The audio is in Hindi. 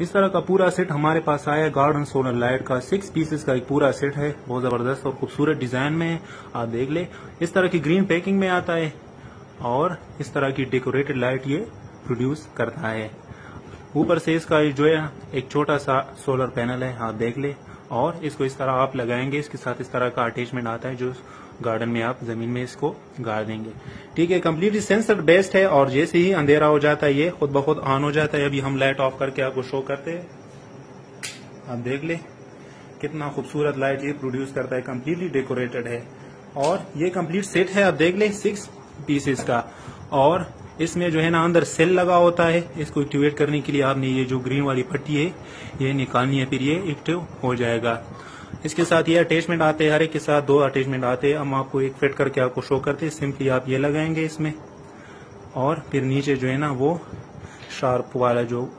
इस तरह का पूरा सेट हमारे पास आया गार्डन सोलर लाइट का सिक्स पीसेस का एक पूरा सेट है। बहुत ज़बरदस्त और खूबसूरत डिज़ाइन में है। आप देख ले। इस तरह की ग्रीन पैकिंग में आता है और इस तरह की डेकोरेटेड लाइट ये प्रोड्यूस करता है। ऊपर से इसका जो है, एक छोटा सा सोलर पैनल है। आप देख ले। और इसको इस तरह आप लगाएँगे, इसके साथ इस तरह का अटैचमेंट आता है जो गार्डन में आप ज़मीन में इसको गाड़ देंगे ठीक है कम्प्लीटली सेंसर बेस्ट है और जैसे ही अंधेरा हो जाता है, ये खुद ब खुद ऑन हो जाता है। अभी हम लाइट ऑफ़ करके आपको शो करते हैं। आप देख ले, कितना खूबसूरत लाइट ये प्रोड्यूस करता है कम्प्लीटली डेकोरेटेड है। और ये कंप्लीट सेट है, आप देख ले सिक्स पीसेस का। और इसमें जो है ना अंदर सेल लगा होता है। इसको एक्टिवेट करने के लिए आपने ये जो ग्रीन वाली पट्टी है, ये निकालनी है, फिर ये एक्टिव हो जाएगा। इसके साथ ये अटैचमेंट आते हैं, हर एक के साथ दो अटैचमेंट आते हैं। हम आपको एक फिट करके आपको शो करते हैं। सिंपली आप ये लगाएँगे इसमें। और फिर नीचे जो है ना वो शार्प वाला जो